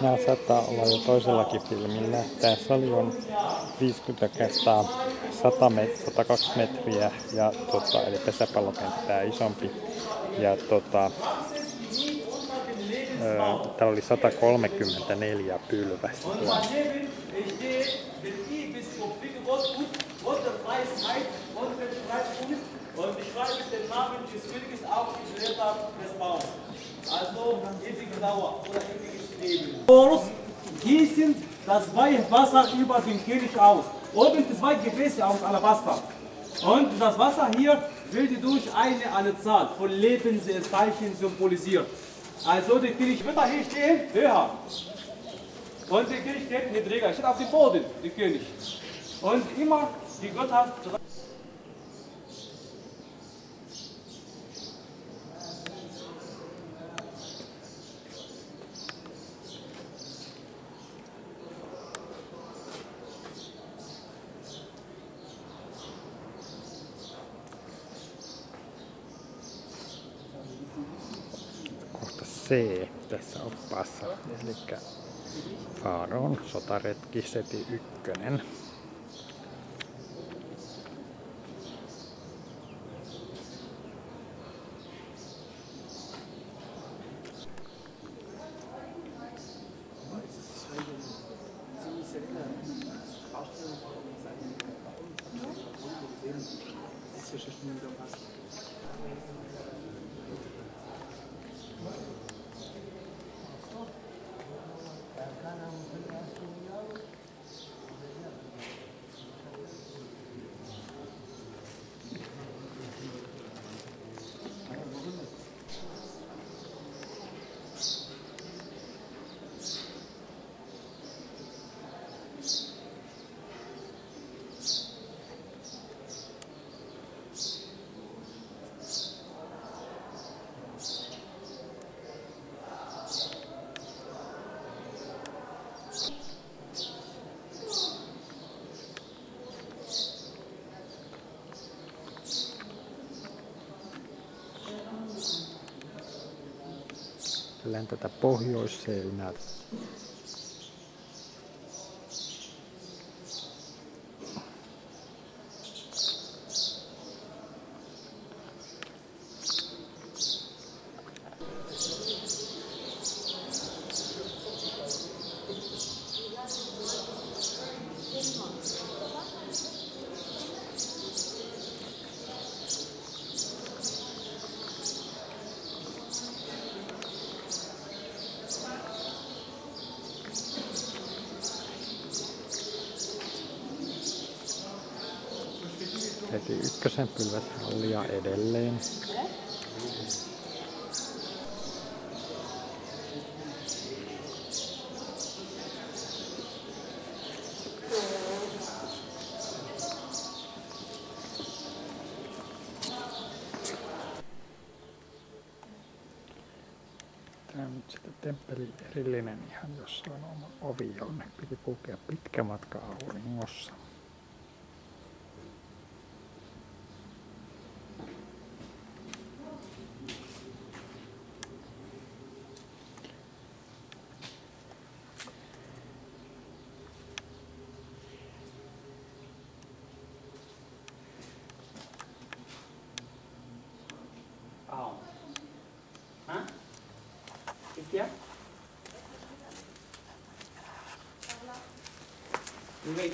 Nämä saattaa olla jo toisellakin filmillä. Tämä sali on 50 kertaa 100 met- 102 metriä ja tota, eli pesäpallokenttää isompi. Ja tota, öö, täällä oli 134 pylvästä. Schreibe den Namen des Königs auf die Blätter des Baums. Also ewige Dauer oder ewiges Leben. Horus gießen das Weihwasser über den König aus. Oben zwei Gefäße aus Alabaster. Und das Wasser hier wird durch eine, eine Zahl von Lebenszeichen symbolisiert. Also der König wird da hier stehen, höher. Und der König steht niedriger, steht auf dem Boden, der König. Und immer die Götter. C tässä oppaassa. Eli Faaron sotaretki seti ykkönen. Atlanta pohjois-seinältä. Heti ykkösen pylväshallia edelleen. Tämä on nyt sitten temppeli erillinen ihan, jossa on oma ovi, jonne piti kulkea pitkä matka auringossa. Mười.